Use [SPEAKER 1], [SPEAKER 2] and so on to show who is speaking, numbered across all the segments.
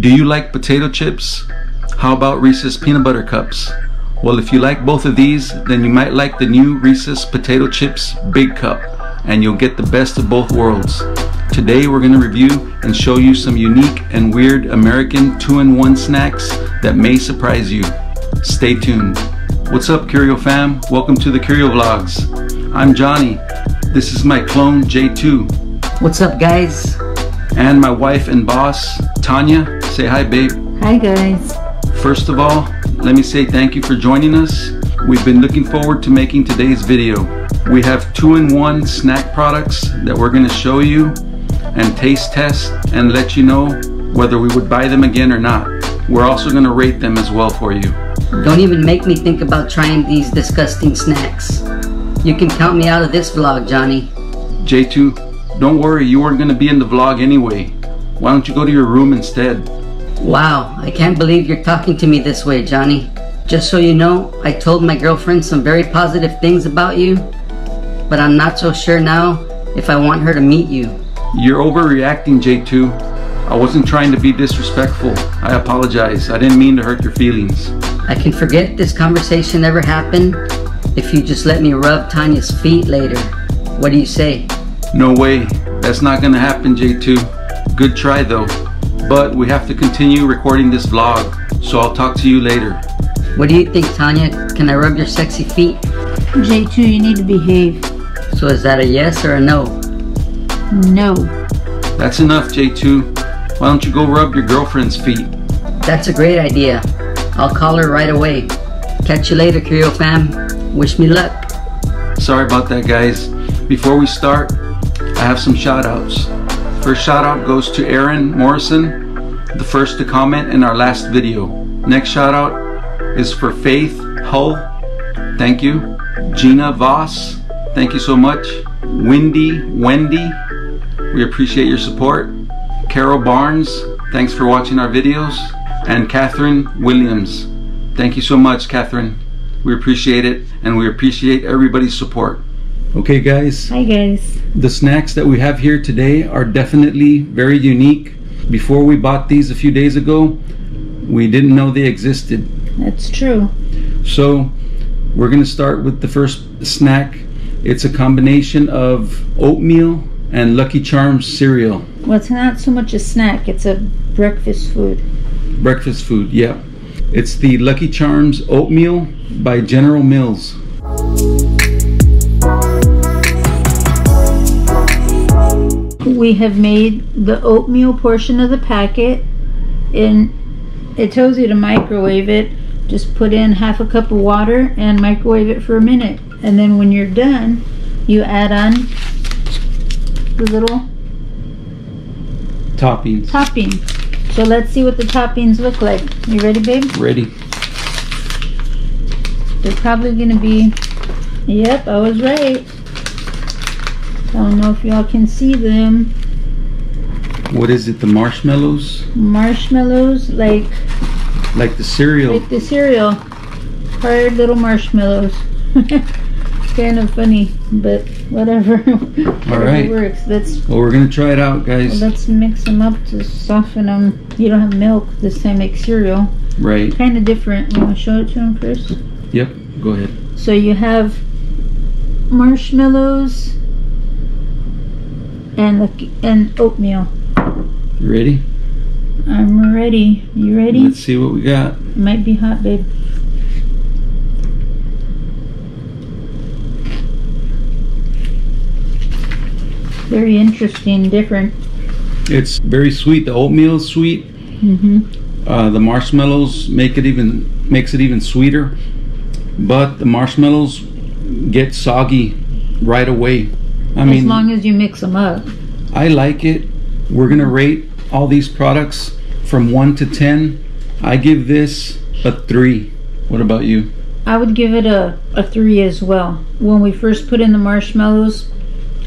[SPEAKER 1] Do you like potato chips? How about Reese's Peanut Butter Cups? Well, if you like both of these, then you might like the new Reese's Potato Chips Big Cup, and you'll get the best of both worlds. Today we're going to review and show you some unique and weird American two-in-one snacks that may surprise you. Stay tuned. What's up Curio fam? Welcome to the Curio Vlogs. I'm Johnny. This is my clone J2.
[SPEAKER 2] What's up guys?
[SPEAKER 1] And my wife and boss, Tanya. Say hi babe.
[SPEAKER 3] Hi guys.
[SPEAKER 1] First of all, let me say thank you for joining us. We've been looking forward to making today's video. We have two-in-one snack products that we're going to show you and taste test and let you know whether we would buy them again or not. We're also going to rate them as well for you.
[SPEAKER 2] Don't even make me think about trying these disgusting snacks. You can count me out of this vlog, Johnny.
[SPEAKER 1] J2, don't worry, you weren't going to be in the vlog anyway. Why don't you go to your room instead?
[SPEAKER 2] Wow, I can't believe you're talking to me this way, Johnny. Just so you know, I told my girlfriend some very positive things about you, but I'm not so sure now if I want her to meet you.
[SPEAKER 1] You're overreacting, J2. I wasn't trying to be disrespectful. I apologize. I didn't mean to hurt your feelings.
[SPEAKER 2] I can forget this conversation ever happened if you just let me rub Tanya's feet later. What do you say?
[SPEAKER 1] No way. That's not gonna happen, J2. Good try though. But we have to continue recording this vlog, so I'll talk to you later.
[SPEAKER 2] What do you think, Tanya? Can I rub your sexy feet?
[SPEAKER 3] J2, you need to behave.
[SPEAKER 2] So is that a yes or a no?
[SPEAKER 3] No.
[SPEAKER 1] That's enough, J2. Why don't you go rub your girlfriend's feet?
[SPEAKER 2] That's a great idea. I'll call her right away. Catch you later, Curio fam. Wish me luck.
[SPEAKER 1] Sorry about that, guys. Before we start, I have some shout outs. First shout out goes to Aaron Morrison, the first to comment in our last video. Next shout out is for Faith Hull. Thank you. Gina Voss. Thank you so much. Wendy Wendy. We appreciate your support. Carol Barnes. Thanks for watching our videos. And Catherine Williams. Thank you so much, Catherine. We appreciate it and we appreciate everybody's support. Okay, guys.
[SPEAKER 3] Hi guys.
[SPEAKER 1] The snacks that we have here today are definitely very unique. Before we bought these a few days ago, we didn't know they existed.
[SPEAKER 3] That's true.
[SPEAKER 1] So we're gonna start with the first snack. It's a combination of oatmeal and Lucky Charms cereal.
[SPEAKER 3] Well, it's not so much a snack, it's a breakfast food.
[SPEAKER 1] Breakfast food, yeah. It's the Lucky Charms oatmeal by General Mills.
[SPEAKER 3] We have made the oatmeal portion of the packet and it tells you to microwave it. Just put in half a cup of water and microwave it for a minute. And then when you're done, you add on the little
[SPEAKER 1] Toppings.
[SPEAKER 3] topping. So let's see what the toppings look like. You ready, babe?
[SPEAKER 1] Ready.
[SPEAKER 3] They're probably gonna be, yep, I was right. I don't know if y'all can see them.
[SPEAKER 1] What is it? The marshmallows?
[SPEAKER 3] Marshmallows, like,
[SPEAKER 1] Like the cereal.
[SPEAKER 3] like the cereal. Hard little marshmallows. kind of funny, but whatever. Whatever
[SPEAKER 1] right.
[SPEAKER 3] works. Let's
[SPEAKER 1] Well, we're gonna try it out, guys.
[SPEAKER 3] let's mix them up to soften them. You don't have milk this time, like cereal.
[SPEAKER 1] Right.
[SPEAKER 3] Kind of different. You want to show it to them first?
[SPEAKER 1] Yep. Go ahead.
[SPEAKER 3] So you have marshmallows and the, and oatmeal.
[SPEAKER 1] You ready?
[SPEAKER 3] I'm ready. You ready?
[SPEAKER 1] Let's see what we got.
[SPEAKER 3] It might be hot, babe. Very interesting, different.
[SPEAKER 1] It's very sweet. The oatmeal is sweet.
[SPEAKER 3] Mm-hmm.
[SPEAKER 1] Uh, the marshmallows make it even makes it even sweeter. But the marshmallows get soggy right away. I mean, as
[SPEAKER 3] long as you mix them up.
[SPEAKER 1] I like it. We're gonna rate all these products from one to ten. I give this a three. What about you?
[SPEAKER 3] I would give it a, a three as well. When we first put in the marshmallows,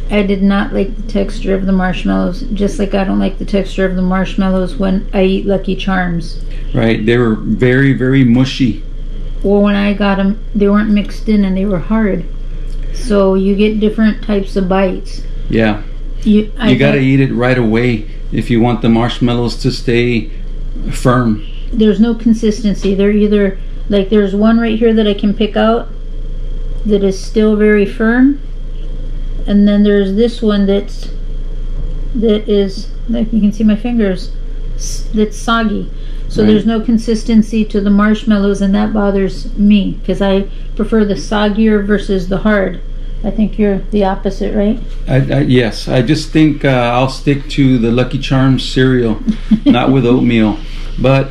[SPEAKER 3] I did not like the texture of the marshmallows, just like I don't like the texture of the marshmallows when I eat Lucky Charms.
[SPEAKER 1] Right? They were very, very mushy.
[SPEAKER 3] Well, when I got them, they weren't mixed in and they were hard. So you get different types of bites.
[SPEAKER 1] Yeah.
[SPEAKER 3] You, I
[SPEAKER 1] you gotta eat it right away if you want the marshmallows to stay firm.
[SPEAKER 3] there's no consistency. They're either like there's one right here that I can pick out that is still very firm, and then there's this one that's that is like you can see my fingers that's soggy. So
[SPEAKER 1] Right.
[SPEAKER 3] there's no consistency to the marshmallows, and that bothers me because I prefer the soggier versus the hard. I think you're the opposite, right?
[SPEAKER 1] I, I, yes, I just think uh, I'll stick to the Lucky Charms cereal, not with oatmeal. But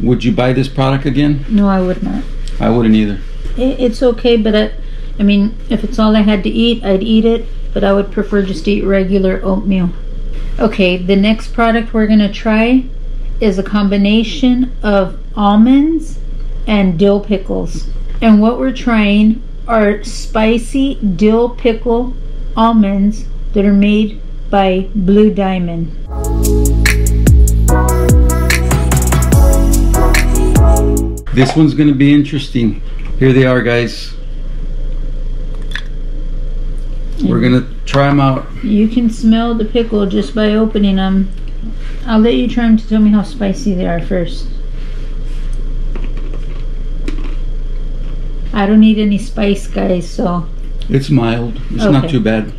[SPEAKER 1] would you buy this product again?
[SPEAKER 3] No, I would not.
[SPEAKER 1] I wouldn't either.
[SPEAKER 3] It, it's okay, but I, I mean, if it's all I had to eat, I'd eat it. But I would prefer just to eat regular oatmeal. Okay, the next product we're gonna try is a combination of almonds and dill pickles. And what we're trying are spicy dill pickle almonds that are made by Blue Diamond.
[SPEAKER 1] This one's going to be interesting. Here they are, guys. We're going to try them out.
[SPEAKER 3] You can smell the pickle just by opening them. I'll let you try them to tell me how spicy they are first. I don't need any spice, guys, so
[SPEAKER 1] It's mild. It's not too bad.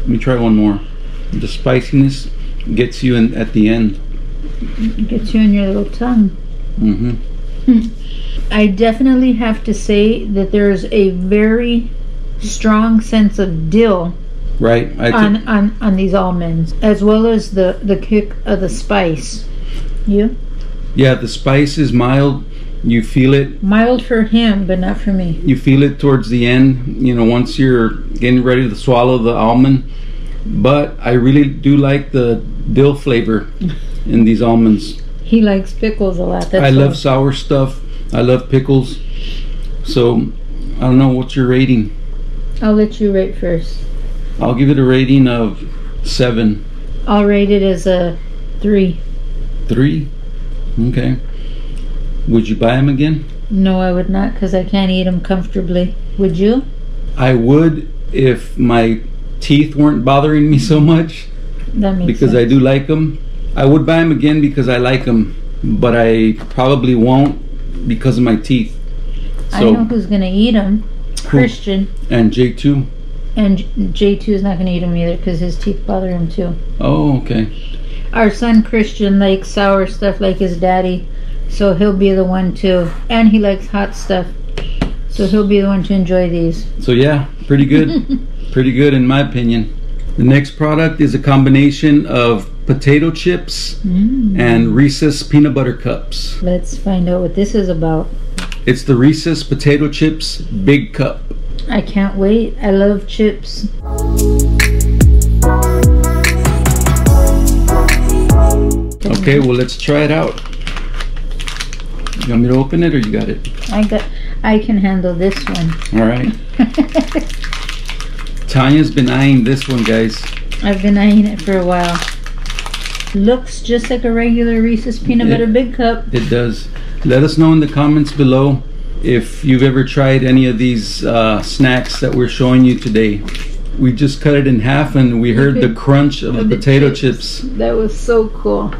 [SPEAKER 1] Let me try one more. The spiciness gets you in at the end.
[SPEAKER 3] it gets you in your little tongue.
[SPEAKER 1] Mm-hmm.
[SPEAKER 3] I definitely have to say that there's a very strong sense of dill
[SPEAKER 1] Right. I
[SPEAKER 3] on, on, on these almonds, as well as the, the kick of the spice. You?
[SPEAKER 1] yeah, the spice is mild. You feel it.
[SPEAKER 3] Mild for him, but not for me.
[SPEAKER 1] You feel it towards the end. You know, once you're getting ready to swallow the almond. But I really do like the dill flavor in these almonds.
[SPEAKER 3] He likes pickles a lot. That's
[SPEAKER 1] I love sour stuff. I love pickles. So I don't know what's your rating.
[SPEAKER 3] I'll let you rate first.
[SPEAKER 1] I'll give it a rating of seven,
[SPEAKER 3] I'll rate it as a three.
[SPEAKER 1] three. Okay. Would you buy them again?
[SPEAKER 3] No, I would not because I can't eat them comfortably. Would you?
[SPEAKER 1] I would if my teeth weren't bothering me so much
[SPEAKER 3] That makes
[SPEAKER 1] because I do like them. I would buy them again because I like them, but I probably won't because of my teeth.
[SPEAKER 3] I don't know who's gonna eat them. Christian
[SPEAKER 1] and J2.
[SPEAKER 3] and J two is not gonna eat them either because his teeth bother him too.
[SPEAKER 1] Oh, okay.
[SPEAKER 3] Our son Christian likes sour stuff like his daddy, so he'll be the one to. And he likes hot stuff, so he'll be the one to enjoy these.
[SPEAKER 1] So yeah, pretty good. pretty good in my opinion. The next product is a combination of potato chips
[SPEAKER 3] Mm.
[SPEAKER 1] and Reese's peanut butter cups.
[SPEAKER 3] Let's find out what this is about.
[SPEAKER 1] It's the Reese's potato chips big cup.
[SPEAKER 3] I can't wait. I love chips.
[SPEAKER 1] Okay, well let's try it out. You want me to open it or you got it?
[SPEAKER 3] I got. I can handle this one.
[SPEAKER 1] All right. Tanya's been eyeing this one, guys.
[SPEAKER 3] I've been eyeing it for a while. Looks just like a regular Reese's peanut
[SPEAKER 1] Yeah.
[SPEAKER 3] butter big cup.
[SPEAKER 1] It does. Let us know in the comments below if you've ever tried any of these uh, snacks that we're showing you today. We just cut it in half and we heard the crunch of the
[SPEAKER 3] the
[SPEAKER 1] potato
[SPEAKER 3] chips.
[SPEAKER 1] chips.
[SPEAKER 3] That was so cool.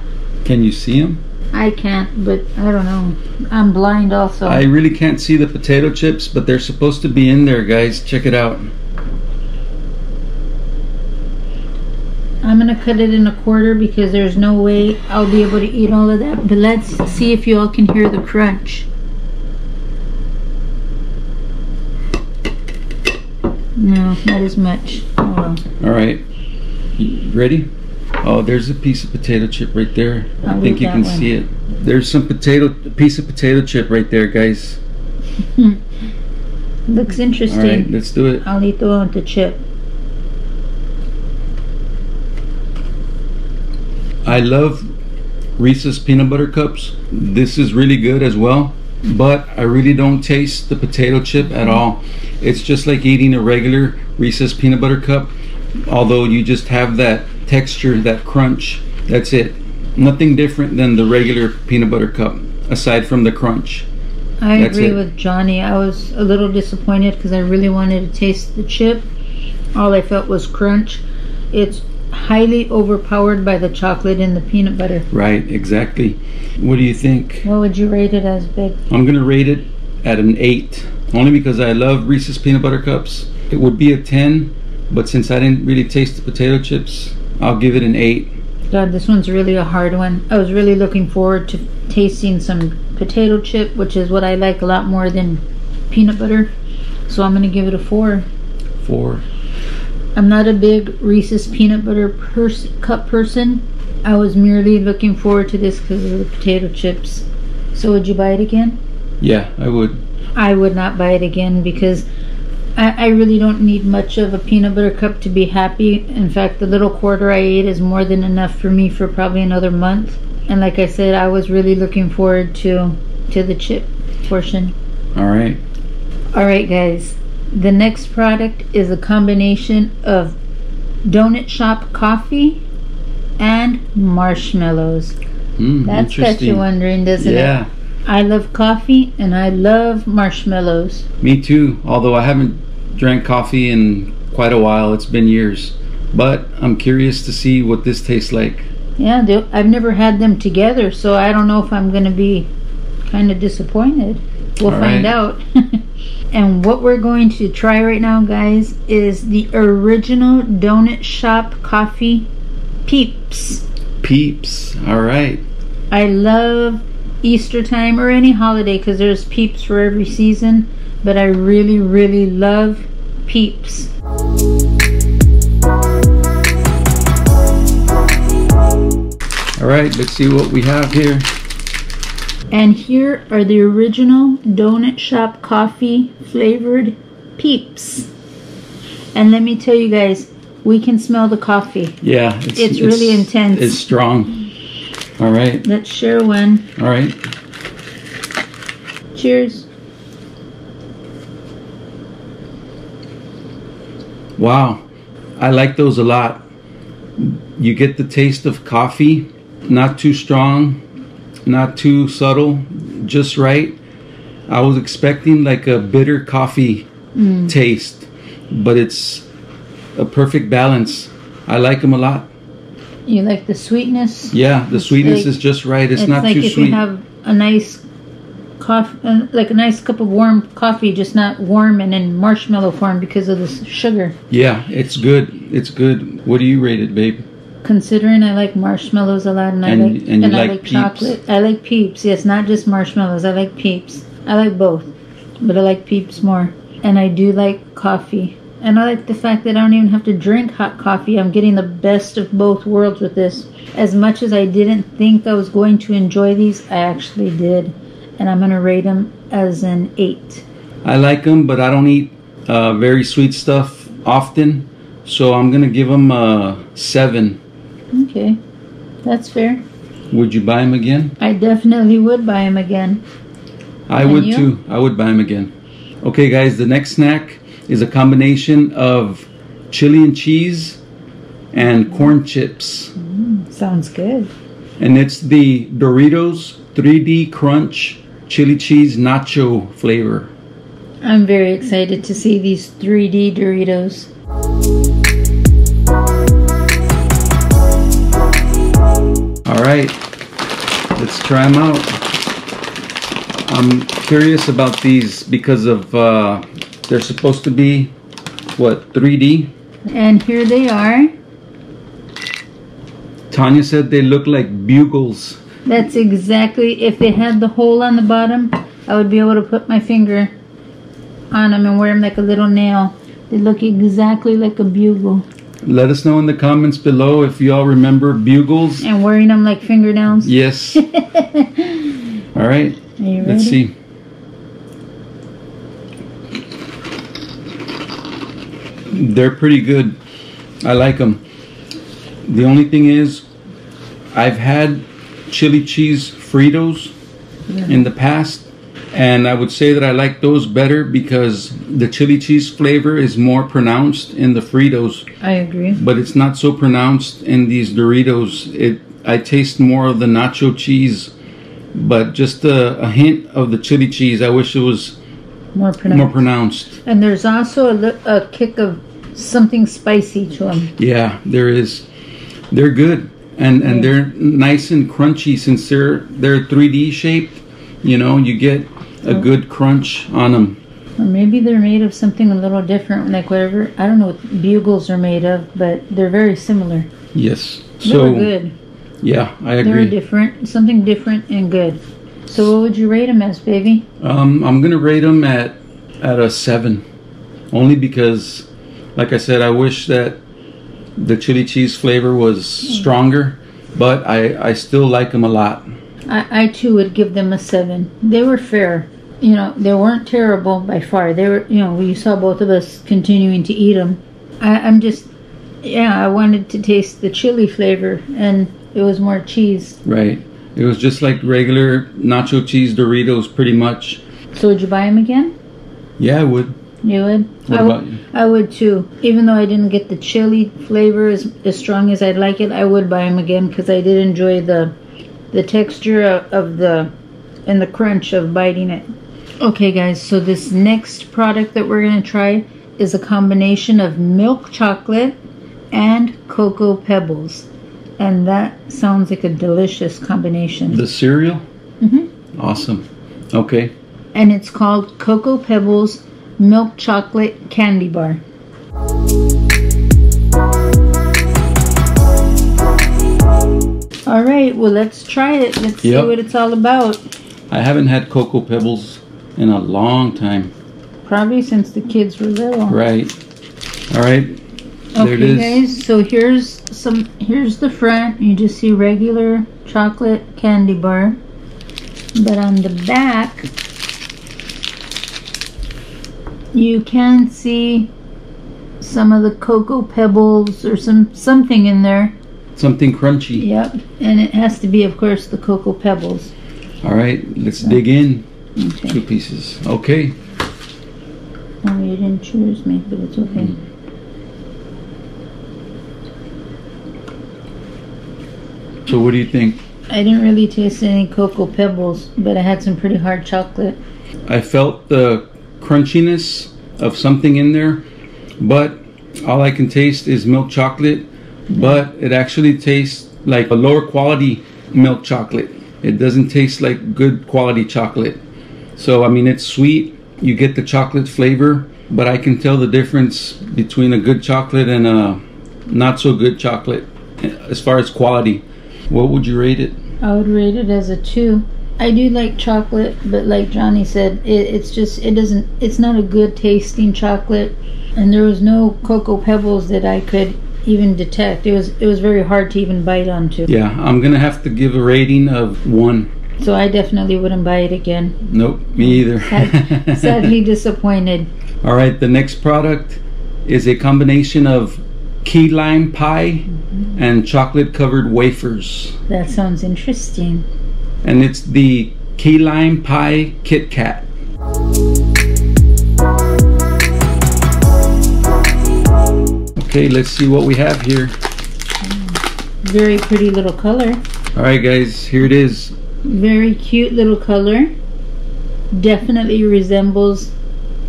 [SPEAKER 1] Can you see them?
[SPEAKER 3] I can't, but I don't know. I'm blind also.
[SPEAKER 1] I really can't see the potato chips, but they're supposed to be in there, guys. Check it out.
[SPEAKER 3] I'm gonna cut it in a quarter because there's no way I'll be able to eat all of that. But let's see if you all can hear the crunch. No, not as much. Oh well.
[SPEAKER 1] All right. You Ready? Oh, there's a piece of potato chip right there. I
[SPEAKER 3] I'll
[SPEAKER 1] think you can
[SPEAKER 3] one.
[SPEAKER 1] see it. There's some potato, a piece of potato chip right there, guys.
[SPEAKER 3] Looks interesting.
[SPEAKER 1] right, let's do it.
[SPEAKER 3] I'll eat the one with the chip.
[SPEAKER 1] I love Reese's peanut butter cups. This is really good as well, but I really don't taste the potato chip at all. It's just like eating a regular Reese's peanut butter cup, although you just have that texture, that crunch. That's it. Nothing different than the regular peanut butter cup, aside from the crunch.
[SPEAKER 3] I
[SPEAKER 1] That's
[SPEAKER 3] agree
[SPEAKER 1] it.
[SPEAKER 3] with Johnny. I was a little disappointed because I really wanted to taste the chip, all I felt was crunch. It's highly overpowered by the chocolate and the peanut butter.
[SPEAKER 1] Right, exactly. What do you think?
[SPEAKER 3] What would you rate it as, big?
[SPEAKER 1] I'm gonna rate it at an eight, only because I love Reese's peanut butter cups. It would be a ten, but since I didn't really taste the potato chips, I'll give it an eight.
[SPEAKER 3] God, this one's really a hard one. I was really looking forward to tasting some potato chip, which is what I like a lot more than peanut butter. So I'm gonna give it a four.
[SPEAKER 1] Four.
[SPEAKER 3] I'm not a big Reese's peanut butter pers- cup person. I was merely looking forward to this because of the potato chips. So would you buy it again?
[SPEAKER 1] Yeah, I would.
[SPEAKER 3] I would not buy it again because I, I really don't need much of a peanut butter cup to be happy. In fact, the little quarter I ate is more than enough for me for probably another month. And like I said, I was really looking forward to to the chip portion.
[SPEAKER 1] All right.
[SPEAKER 3] All right, guys. The next product is a combination of donut shop coffee and marshmallows.
[SPEAKER 1] Mm,
[SPEAKER 3] That's got you wondering, doesn't
[SPEAKER 1] Yeah,
[SPEAKER 3] it? I love coffee and I love marshmallows.
[SPEAKER 1] me too. Although I haven't drank coffee in quite a while. It's been years. But I'm curious to see what this tastes like.
[SPEAKER 3] Yeah, they, I've never had them together, so I don't know if I'm going to be kind of disappointed. We'll
[SPEAKER 1] All
[SPEAKER 3] find
[SPEAKER 1] right.
[SPEAKER 3] out. and what we're going to try right now, guys, is the original Donut Shop Coffee Peeps.
[SPEAKER 1] Peeps. All right.
[SPEAKER 3] I love Easter time or any holiday because there's peeps for every season, but I really, really love peeps.
[SPEAKER 1] All right. Let's see what we have here.
[SPEAKER 3] And here are the original Donut Shop coffee flavored peeps. And let me tell you guys, we can smell the coffee.
[SPEAKER 1] Yeah, it's,
[SPEAKER 3] It's really intense.
[SPEAKER 1] It's strong. All right.
[SPEAKER 3] Let's share one.
[SPEAKER 1] All right.
[SPEAKER 3] Cheers.
[SPEAKER 1] Wow. I like those a lot. You get the taste of coffee, not too strong, not too subtle, just right. I was expecting like a bitter coffee taste, but it's a perfect balance. I like them a lot.
[SPEAKER 3] You like the sweetness?
[SPEAKER 1] Yeah, the
[SPEAKER 3] It's
[SPEAKER 1] sweetness
[SPEAKER 3] like-
[SPEAKER 1] is just right. It's,
[SPEAKER 3] It's
[SPEAKER 1] not
[SPEAKER 3] like
[SPEAKER 1] too
[SPEAKER 3] if
[SPEAKER 1] sweet.
[SPEAKER 3] you have a nice coffee, uh, like a nice cup of warm coffee, just not warm and in marshmallow form because of the sugar.
[SPEAKER 1] yeah, it's good. It's good. What do you rate it, babe?
[SPEAKER 3] Considering I like marshmallows a lot and, I like
[SPEAKER 1] and you
[SPEAKER 3] I
[SPEAKER 1] like
[SPEAKER 3] like chocolate. I like peeps. Yes, not just marshmallows. I like peeps. I like both, but I like peeps more. And I do like coffee. And I like the fact that I don't even have to drink hot coffee. I'm getting the best of both worlds with this. As much as I didn't think I was going to enjoy these, I actually did. And I'm going to rate them as an 8.
[SPEAKER 1] I like them, but I don't eat uh, very sweet stuff often. So I'm gonna give them a seven.
[SPEAKER 3] Okay. That's fair.
[SPEAKER 1] Would you buy them again?
[SPEAKER 3] I definitely would buy them again.
[SPEAKER 1] I
[SPEAKER 3] And
[SPEAKER 1] would
[SPEAKER 3] you?
[SPEAKER 1] too. I would buy them again. Okay, guys, the next snack is a combination of chili and cheese and corn chips.
[SPEAKER 3] Mm, sounds good.
[SPEAKER 1] And it's the Doritos 3D Crunch Chili Cheese Nacho flavor.
[SPEAKER 3] I'm very excited to see these 3D Doritos.
[SPEAKER 1] Right, let's try them out. I'm curious about these because of uh, they're supposed to be what 3D.
[SPEAKER 3] And here they are.
[SPEAKER 1] Tanya said they look like bugles.
[SPEAKER 3] That's exactly, if they had the hole on the bottom, I would be able to put my finger on them and wear them like a little nail. They look exactly like a bugle.
[SPEAKER 1] Let us know in the comments below if y'all remember bugles.
[SPEAKER 3] And wearing them like fingernails.
[SPEAKER 1] Yes. All right.
[SPEAKER 3] you ready?
[SPEAKER 1] Let's see. They're pretty good. I like them. The only thing is, I've had chili cheese Fritos in the past, and I would say that I like those better because the chili cheese flavor is more pronounced in the Fritos,
[SPEAKER 3] I agree.
[SPEAKER 1] but it's not so pronounced in these Doritos. It I taste more of the nacho cheese, but just a, a hint of the chili cheese. I wish it was
[SPEAKER 3] More pronounced.
[SPEAKER 1] more pronounced.
[SPEAKER 3] and there's also a, a kick of something spicy to them.
[SPEAKER 1] Yeah, there is. They're good, and and they're nice and crunchy since they're they're 3D shaped. You know, you get a good crunch on them.
[SPEAKER 3] Or maybe they're made of something a little different, like whatever. I don't know what bugles are made of, but they're very similar.
[SPEAKER 1] Yes.
[SPEAKER 3] They
[SPEAKER 1] So
[SPEAKER 3] were good.
[SPEAKER 1] yeah, I agree.
[SPEAKER 3] They're different, something different and good. So what would you rate them as, baby?
[SPEAKER 1] Um, I'm gonna rate them at at a seven, only because, like I said, I wish that the chili cheese flavor was stronger, but I I still like them a lot.
[SPEAKER 3] I, I too would give them a seven. They were fair. You know, they weren't terrible by far. They were, you know, you saw both of us continuing to eat them. I, I'm just, yeah, I wanted to taste the chili flavor, and it was more cheese.
[SPEAKER 1] Right. It was just like regular nacho cheese Doritos, pretty much.
[SPEAKER 3] So would you buy them again?
[SPEAKER 1] Yeah, I would.
[SPEAKER 3] You would?
[SPEAKER 1] What
[SPEAKER 3] I
[SPEAKER 1] about
[SPEAKER 3] would,
[SPEAKER 1] you?
[SPEAKER 3] I would too. Even though I didn't get the chili flavor as, as strong as I'd like it, I would buy them again because I did enjoy the the texture of, of the and the crunch of biting it. Okay, guys. So this next product that we're gonna try is a combination of milk chocolate and cocoa pebbles, and that sounds like a delicious combination.
[SPEAKER 1] The cereal.
[SPEAKER 3] Mhm.
[SPEAKER 1] Awesome. Okay.
[SPEAKER 3] and it's called Cocoa Pebbles Milk Chocolate Candy Bar. All right, well, let's try it. Let's see what it's all about.
[SPEAKER 1] I haven't had cocoa pebbles in a long time.
[SPEAKER 3] Probably since the kids were little.
[SPEAKER 1] Right. All right. There
[SPEAKER 3] Okay,
[SPEAKER 1] it is.
[SPEAKER 3] guys. So here's some. Here's the front. You just see regular chocolate candy bar, but on the back, you can see some of the cocoa pebbles or some something in there.
[SPEAKER 1] Something crunchy.
[SPEAKER 3] Yep, and it has to be, of course, the cocoa pebbles.
[SPEAKER 1] All right. Let's dig in.
[SPEAKER 3] Okay.
[SPEAKER 1] Two pieces. Okay.
[SPEAKER 3] Oh, you didn't choose me, but it's okay. Hmm.
[SPEAKER 1] So what do you think?
[SPEAKER 3] I didn't really taste any cocoa pebbles, but I had some pretty hard chocolate.
[SPEAKER 1] I felt the crunchiness of something in there, but all I can taste is milk chocolate. But it actually tastes like a lower quality milk chocolate. It doesn't taste like good quality chocolate. So I mean, it's sweet. You get the chocolate flavor, but I can tell the difference between a good chocolate and a not so good chocolate as far as quality. What would you rate it?
[SPEAKER 3] I would rate it as a two. I do like chocolate, but like Johnny said, it, it's just it doesn't. It's not a good tasting chocolate, and there was no cocoa pebbles that I could even detect. It was it was very hard to even bite onto.
[SPEAKER 1] Yeah, I'm gonna have to give a rating of one.
[SPEAKER 3] So I definitely wouldn't buy it again.
[SPEAKER 1] Nope, me either.
[SPEAKER 3] Sad, sadly disappointed.
[SPEAKER 1] All right, the next product is a combination of key lime pie mm-hmm. and chocolate covered wafers.
[SPEAKER 3] That sounds interesting.
[SPEAKER 1] And it's the key lime pie Kit Kat. Okay, let's see what we have here.
[SPEAKER 3] Very pretty little color.
[SPEAKER 1] All right, guys, here it is.
[SPEAKER 3] Very cute little color. Definitely resembles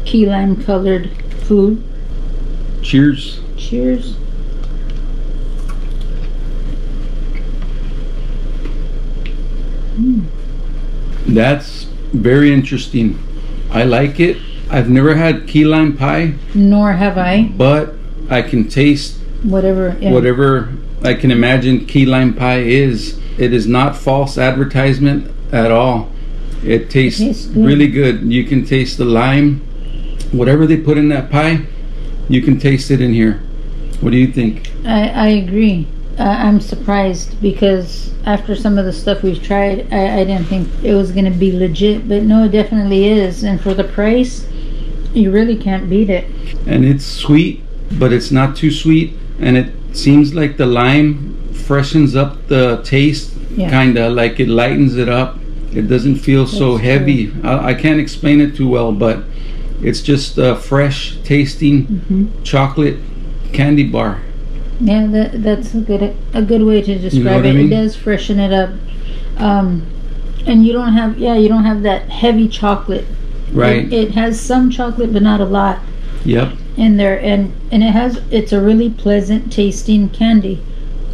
[SPEAKER 3] key lime colored food.
[SPEAKER 1] Cheers.
[SPEAKER 3] Cheers. Mm.
[SPEAKER 1] That's very interesting. I like it. I've never had key lime pie,
[SPEAKER 3] Nor have I.
[SPEAKER 1] but I can taste
[SPEAKER 3] Whatever. yeah.
[SPEAKER 1] whatever I can imagine key lime pie is. It is not false advertisement at all. It tastes
[SPEAKER 3] tastes good.
[SPEAKER 1] really good. You can taste the lime. Whatever they put in that pie, you can taste it in here. What do you think?
[SPEAKER 3] I, I agree. Uh, I'm surprised because after some of the stuff we've tried, I, I didn't think it was going to be legit, but no, it definitely is. And for the price, you really can't beat it.
[SPEAKER 1] And it's sweet, but it's not too sweet. And it seems like the lime freshens up the taste,
[SPEAKER 3] Yeah.
[SPEAKER 1] kinda like it lightens it up. It doesn't feel so
[SPEAKER 3] That's
[SPEAKER 1] heavy. I, I can't explain it too well, but it's just a fresh tasting
[SPEAKER 3] Mm-hmm.
[SPEAKER 1] chocolate candy bar.
[SPEAKER 3] Yeah, that that's a good a good way to describe
[SPEAKER 1] what I
[SPEAKER 3] it.
[SPEAKER 1] mean?
[SPEAKER 3] It does freshen it up, um, and you don't have yeah you don't have that heavy chocolate.
[SPEAKER 1] Right.
[SPEAKER 3] It, it has some chocolate, but not a lot.
[SPEAKER 1] Yep.
[SPEAKER 3] In there, and and it has it's a really pleasant tasting candy.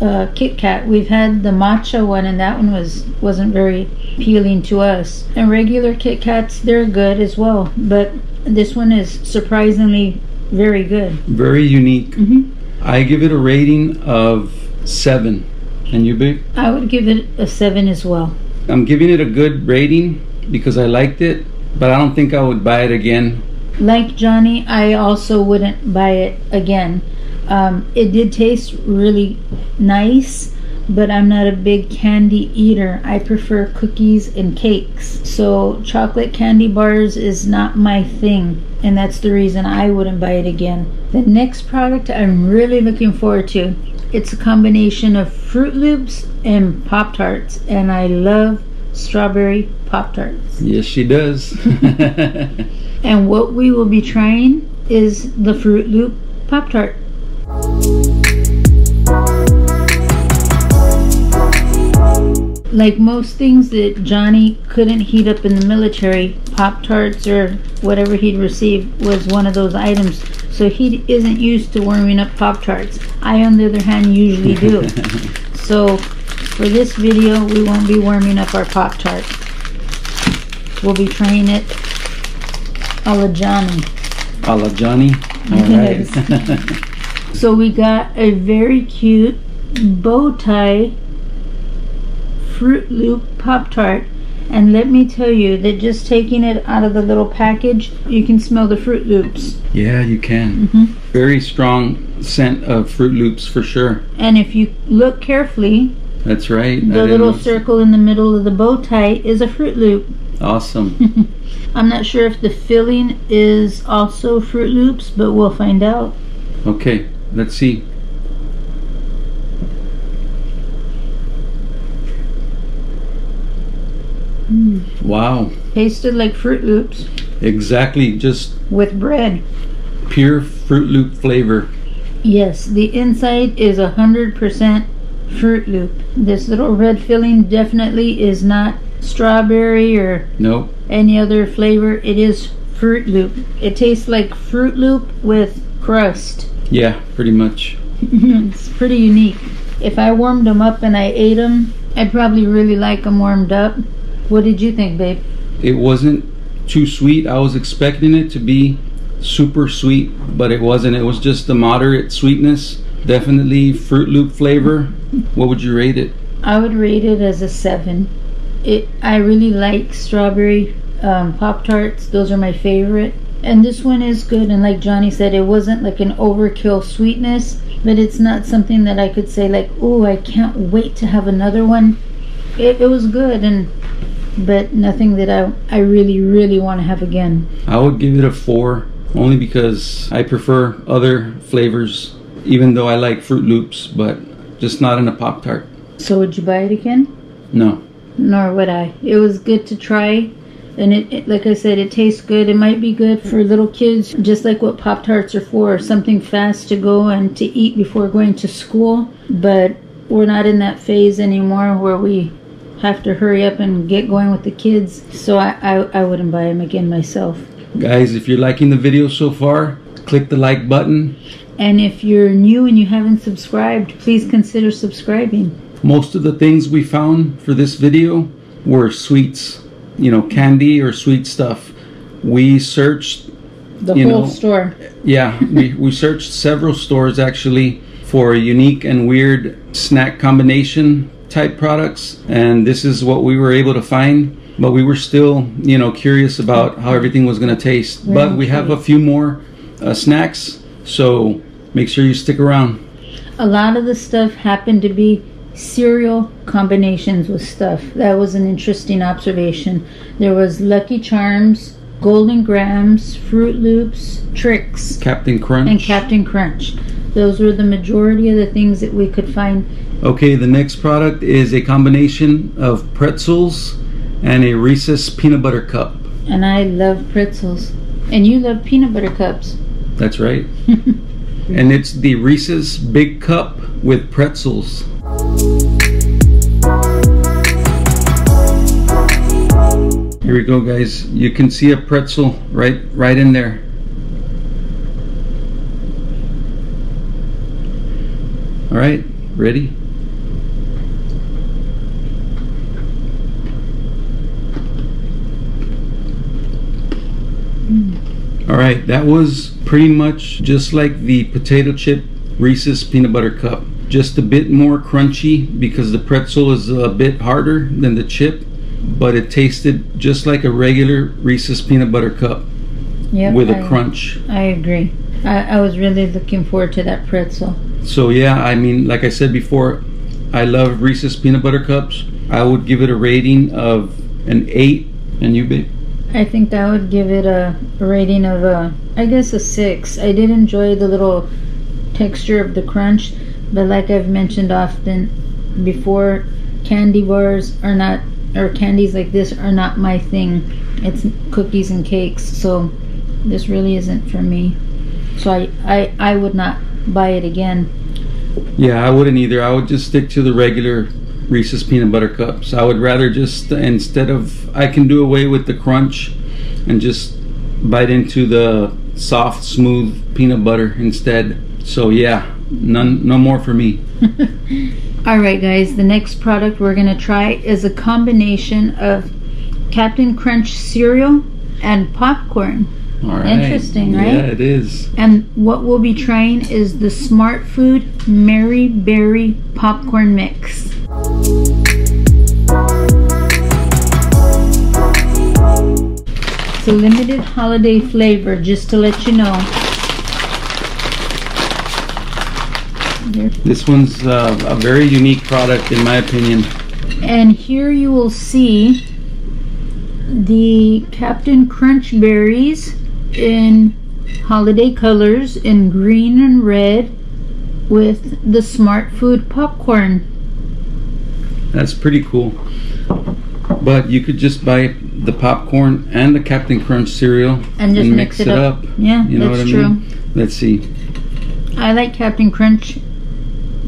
[SPEAKER 3] Uh, Kit Kat. We've had the matcha one, and that one was wasn't very appealing to us. And regular Kit Kats, they're good as well, but this one is surprisingly very good.
[SPEAKER 1] Very unique.
[SPEAKER 3] Mhm.
[SPEAKER 1] I give it a rating of seven. And you, Big?
[SPEAKER 3] I would give it a seven as well.
[SPEAKER 1] I'm giving it a good rating because I liked it, but I don't think I would buy it again.
[SPEAKER 3] Like Johnny, I also wouldn't buy it again. Um, it did taste really nice, but I'm not a big candy eater. I prefer cookies and cakes. So chocolate candy bars is not my thing, and that's the reason I wouldn't buy it again. The next product I'm really looking forward to. It's a combination of Froot Loops and Pop Tarts, and I love strawberry Pop Tarts.
[SPEAKER 1] Yes, she does.
[SPEAKER 3] And what we will be trying is the Froot Loop Pop Tart. Like most things that Johnny couldn't heat up in the military, Pop Tarts or whatever he'd receive was one of those items. So he isn't used to warming up Pop Tarts. I, on the other hand, usually do. so for this video, we won't be warming up our Pop Tart. We'll be trying it a la Johnny.
[SPEAKER 1] A la Johnny. All right.
[SPEAKER 3] So we got a very cute bow tie Froot Loop Pop Tart. And let me tell you that just taking it out of the little package, you can smell the Froot Loops.
[SPEAKER 1] yeah, you can.
[SPEAKER 3] Mhm.
[SPEAKER 1] Very strong scent of Froot Loops for sure.
[SPEAKER 3] And if you look carefully,
[SPEAKER 1] That's right.
[SPEAKER 3] The little circle in the middle of the bow tie is a Froot Loop.
[SPEAKER 1] Awesome.
[SPEAKER 3] I'm not sure if the filling is also Froot Loops, but we'll find out.
[SPEAKER 1] Okay, let's see. Hmm. Wow,
[SPEAKER 3] Tasted like Froot Loops
[SPEAKER 1] exactly just
[SPEAKER 3] with bread.
[SPEAKER 1] pure Froot Loop flavor.
[SPEAKER 3] Yes, the inside is a hundred percent Froot Loop. This little red filling definitely is not strawberry or
[SPEAKER 1] Nope.
[SPEAKER 3] Any other flavor. It is Froot Loop. It tastes like Froot Loop with crust.
[SPEAKER 1] Yeah, pretty much.
[SPEAKER 3] it's pretty unique. If I warmed them up and I ate them, I'd probably really like them warmed up. What did you think, babe?
[SPEAKER 1] It wasn't too sweet. I was expecting it to be super sweet, but it wasn't. It was just the moderate sweetness. Definitely Froot Loop flavor. What would you rate it?
[SPEAKER 3] I would rate it as a seven. It I really like strawberry um, pop tarts. Those are my favorite. And this one is good. And like Johnny said, it wasn't like an overkill sweetness, but it's not something that I could say like, oh, I can't wait to have another one. It, it was good, and but nothing that I I really really want to have again.
[SPEAKER 1] I would give it a four, only because I prefer other flavors, even though I like Froot Loops, but just not in a Pop Tart.
[SPEAKER 3] So would you buy it again?
[SPEAKER 1] No.
[SPEAKER 3] Nor would I. It was good to try, and it, it like I said, it tastes good. It might be good for little kids, just like what Pop Tarts are for, something fast to go and to eat before going to school. But we're not in that phase anymore where we have to hurry up and get going with the kids. So I, I, I wouldn't buy them again myself.
[SPEAKER 1] Guys, if you're liking the video so far, click the like button.
[SPEAKER 3] And if you're new and you haven't subscribed, please consider subscribing.
[SPEAKER 1] Most of the things we found for this video were sweets, you know, candy or sweet stuff. We searched,
[SPEAKER 3] The
[SPEAKER 1] You
[SPEAKER 3] whole
[SPEAKER 1] know,
[SPEAKER 3] store.
[SPEAKER 1] yeah, we, we searched several stores actually for unique and weird snack combination type products, and this is what we were able to find. But we were still, you know, curious about how everything was going to taste. But we have a few more uh, snacks, so make sure you stick around.
[SPEAKER 3] a lot of the stuff happened to be cereal combinations with stuff. That was an interesting observation. There was Lucky Charms, Golden Grahams, Froot Loops, Trix,
[SPEAKER 1] Captain Crunch.
[SPEAKER 3] and Captain Crunch. Those were the majority of the things that we could find.
[SPEAKER 1] Okay, the next product is a combination of pretzels and a Reese's peanut butter cup.
[SPEAKER 3] And I love pretzels. And you love peanut butter cups.
[SPEAKER 1] That's right. and it's the Reese's Big Cup with pretzels. Here we go guys. You can see a pretzel right right in there. All right, ready? Mm. All right, that was pretty much just like the potato chip Reese's peanut butter cup. Just a bit more crunchy because the pretzel is a bit harder than the chip but it tasted just like a regular Reese's peanut butter cup
[SPEAKER 3] Yep,
[SPEAKER 1] with a
[SPEAKER 3] I-
[SPEAKER 1] crunch.
[SPEAKER 3] I agree. I, I was really looking forward to that pretzel.
[SPEAKER 1] So yeah, I mean, like I said before, I love Reese's peanut butter cups. I would give it a rating of an eight. And you, babe?
[SPEAKER 3] I think I would give it a, a rating of a, I guess a six. I did enjoy the little texture of the crunch, but like I've mentioned often before, candy bars are not, or candies like this are not my thing. It's cookies and cakes, so this really isn't for me. So I, I, I would not buy it again.
[SPEAKER 1] Yeah, I wouldn't either. I would just stick to the regular Reese's peanut butter cups. I would rather just instead of I can do away with the crunch and just bite into the soft, smooth peanut butter instead. So yeah, none, no more for me.
[SPEAKER 3] All right, guys, the next product we're going to try is a combination of Captain Crunch cereal and popcorn.
[SPEAKER 1] All right.
[SPEAKER 3] Interesting, right?
[SPEAKER 1] Yeah, it is.
[SPEAKER 3] And what we'll be trying is the Smart Food Merry Berry Popcorn Mix. It's a limited holiday flavor, just to let you know. There-
[SPEAKER 1] This one's uh, a very unique product, in my opinion.
[SPEAKER 3] And here you will see the Captain Crunch berries in holiday colors in green and red with the Smart Food popcorn.
[SPEAKER 1] That's pretty cool. But you could just buy the popcorn and the Captain Crunch cereal
[SPEAKER 3] And just mix it up. Yeah,
[SPEAKER 1] You know
[SPEAKER 3] that's
[SPEAKER 1] what I
[SPEAKER 3] true.
[SPEAKER 1] mean? Let's see.
[SPEAKER 3] I like Captain Crunch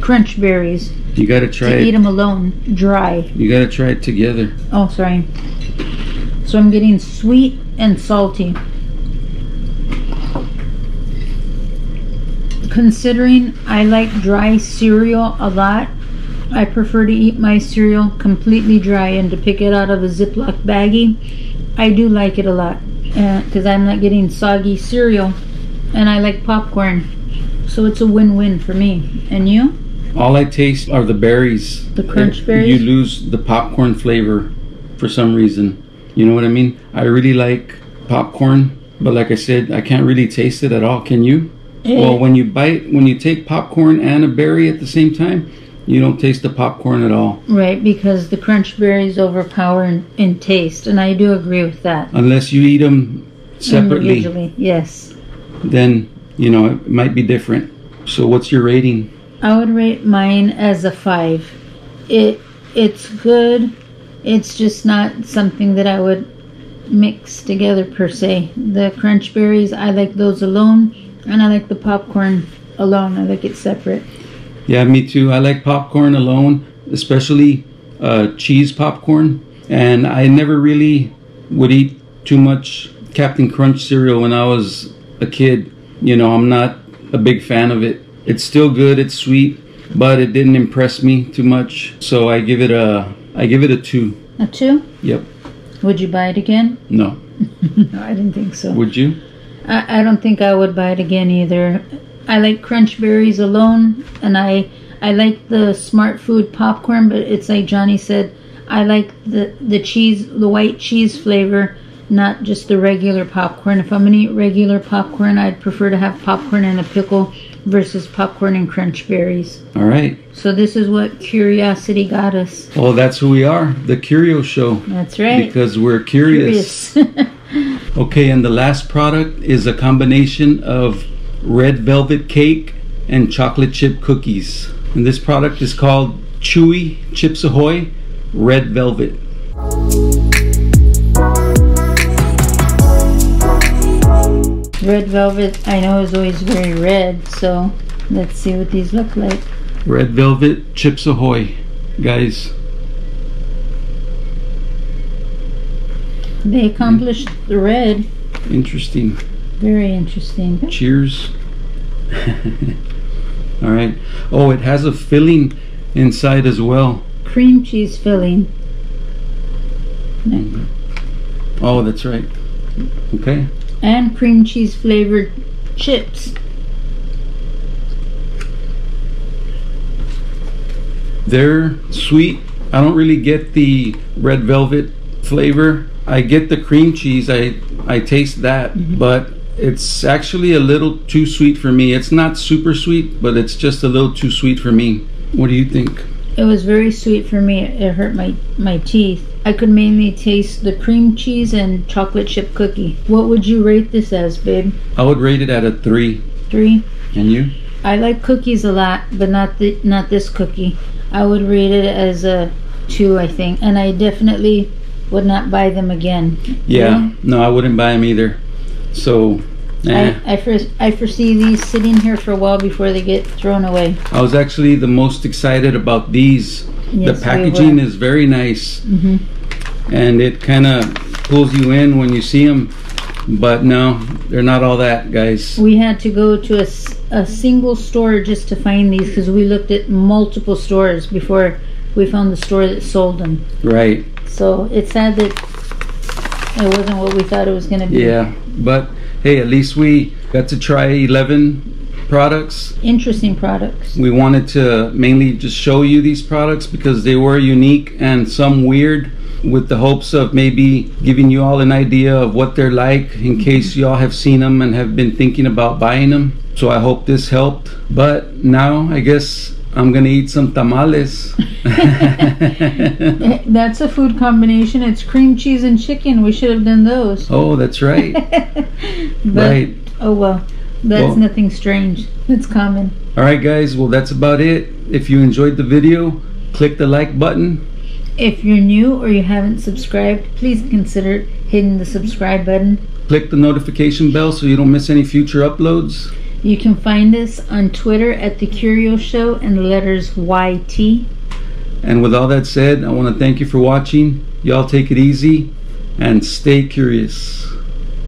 [SPEAKER 3] crunch berries
[SPEAKER 1] You got to try
[SPEAKER 3] to eat them alone, dry.
[SPEAKER 1] You got to try it together.
[SPEAKER 3] Oh, sorry. So I'm getting sweet and salty. Considering I like dry cereal a lot, I prefer to eat my cereal completely dry and to pick it out of a Ziploc baggie. I do like it a lot uh, because I'm not getting soggy cereal and I like popcorn. So it's a win-win for me. And you?
[SPEAKER 1] All I taste are the berries.
[SPEAKER 3] The crunch berries?
[SPEAKER 1] You lose the popcorn flavor for some reason. You know what I mean? I really like popcorn, but like I said, I can't really taste it at all. Can you? Eh. Well, when you bite, when you take popcorn and a berry at the same time, you don't taste the popcorn at all.
[SPEAKER 3] Right, because the crunch berries overpower in, in taste, and I do agree with that.
[SPEAKER 1] Unless you eat them mm, separately,
[SPEAKER 3] Individually, yes.
[SPEAKER 1] then, you know, it might be different. So what's your rating?
[SPEAKER 3] I would rate mine as a five. It it's good. It's just not something that I would mix together per se. The crunch berries, I like those alone, and I like the popcorn alone. I like it separate.
[SPEAKER 1] Yeah, me too. I like popcorn alone, especially uh, cheese popcorn. And I never really would eat too much Captain Crunch cereal when I was a kid. You know, I'm not a big fan of it. It's still good. It's sweet, but it didn't impress me too much. So I give it a I give it a two.
[SPEAKER 3] A two?
[SPEAKER 1] Yep.
[SPEAKER 3] Would you buy it again?
[SPEAKER 1] No.
[SPEAKER 3] No, I didn't think so.
[SPEAKER 1] Would you?
[SPEAKER 3] I, I don't think I would buy it again either. I like crunch berries alone, and I I like the smart food popcorn, but it's like Johnny said, I like the the cheese, the white cheese flavor, not just the regular popcorn. If I'm gonna eat regular popcorn, I'd prefer to have popcorn and a pickle versus popcorn and crunch berries.
[SPEAKER 1] All right.
[SPEAKER 3] So this is what curiosity got us.
[SPEAKER 1] Well, that's who we are, the Curio Show,
[SPEAKER 3] That's right.
[SPEAKER 1] because we're curious.
[SPEAKER 3] Curious.
[SPEAKER 1] Okay, and the last product is a combination of red velvet cake and chocolate chip cookies. And this product is called Chewy Chips Ahoy Red Velvet.
[SPEAKER 3] Red velvet, I know is always very red. So let's see what these look like.
[SPEAKER 1] Red Velvet Chips Ahoy, guys.
[SPEAKER 3] They accomplished the red.
[SPEAKER 1] Interesting.
[SPEAKER 3] Very interesting.
[SPEAKER 1] Cheers. All right. Oh, it has a filling inside as well.
[SPEAKER 3] Cream cheese filling. Mm-hmm.
[SPEAKER 1] Oh, that's right. Okay.
[SPEAKER 3] And cream cheese flavored chips.
[SPEAKER 1] They're sweet. I don't really get the red velvet flavor. I get the cream cheese. I I taste that, mm-hmm. but it's actually a little too sweet for me. It's not super sweet, but it's just a little too sweet for me. What do you think?
[SPEAKER 3] It was very sweet for me. It hurt my, my teeth. I could mainly taste the cream cheese and chocolate chip cookie. What would you rate this as, babe?
[SPEAKER 1] I would rate it at a three.
[SPEAKER 3] Three?
[SPEAKER 1] And you?
[SPEAKER 3] I like cookies a lot, but not the not this cookie. I would rate it as a two, I think, and I definitely would not buy them again.
[SPEAKER 1] Yeah. No, I wouldn't buy them either. So, eh.
[SPEAKER 3] I I, I foresee these sitting here for a while before they get thrown away.
[SPEAKER 1] I was actually the most excited about these.
[SPEAKER 3] Yes,
[SPEAKER 1] the packaging
[SPEAKER 3] we
[SPEAKER 1] is very nice,
[SPEAKER 3] Mhm.
[SPEAKER 1] And it kind of pulls you in when you see them. But no, they're not all that, guys.
[SPEAKER 3] We had to go to a, a single store just to find these because we looked at multiple stores before we found the store that sold them.
[SPEAKER 1] Right?
[SPEAKER 3] So it's sad that it wasn't what we thought it was going to be.
[SPEAKER 1] Yeah. But hey, at least we got to try 11 products.
[SPEAKER 3] Interesting products.
[SPEAKER 1] We wanted to mainly just show you these products because they were unique and some weird with the hopes of maybe giving you all an idea of what they're like in case y'all have seen them and have been thinking about buying them. So I hope this helped. But now I guess I'm gonna eat some tamales.
[SPEAKER 3] That's a food combination. It's cream cheese and chicken. We should have done those.
[SPEAKER 1] oh, that's right.
[SPEAKER 3] But
[SPEAKER 1] right.
[SPEAKER 3] oh well, that's
[SPEAKER 1] Well-
[SPEAKER 3] nothing strange. It's common.
[SPEAKER 1] All right, guys. Well, that's about it. If you enjoyed the video, click the like button.
[SPEAKER 3] If you're new or you haven't subscribed, please consider hitting the subscribe button.
[SPEAKER 1] Click the notification bell so you don't miss any future uploads.
[SPEAKER 3] You can find us on Twitter at The Curio Show and the letters YT.
[SPEAKER 1] And with all that said, I want to thank you for watching. Y'all take it easy and stay curious.